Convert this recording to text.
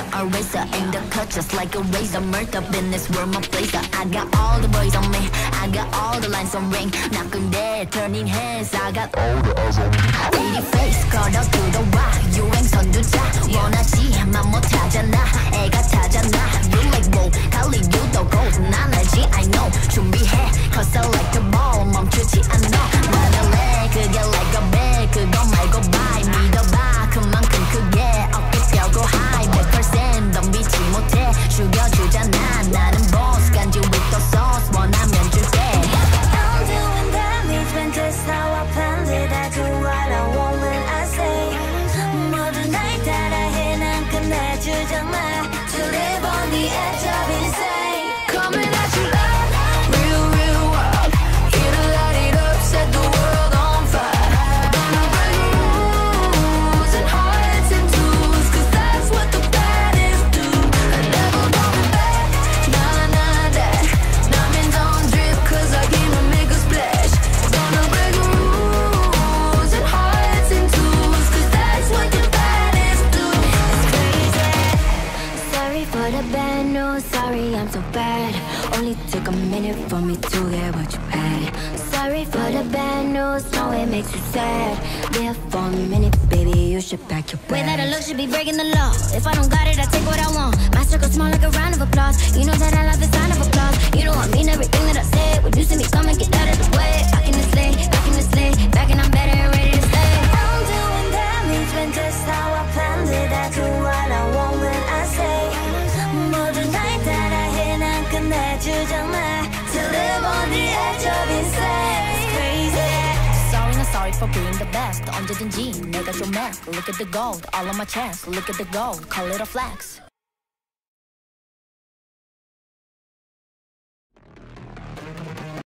the eraser Ain't the cut just like a razor. Murked up in this world my place. I got all the boys on me. I got all the lines on ring. Knocking dead, turning heads. I got all the eyes on me. Pretty face. 끝내 so bad. Only took a minute for me to get what you had. Sorry for the bad news. No, it makes you sad. There for a minute, baby, you should pack your bags. Way that I look should be breaking the law. If I don't got it, I take what I want. My circle small like a round of applause. You know that I love the sign of applause. You know I mean Sorry, not sorry for being the best. 언제든지 내가 좀 mad. Look at the gold, all on my chest. Look at the gold, call it a flex.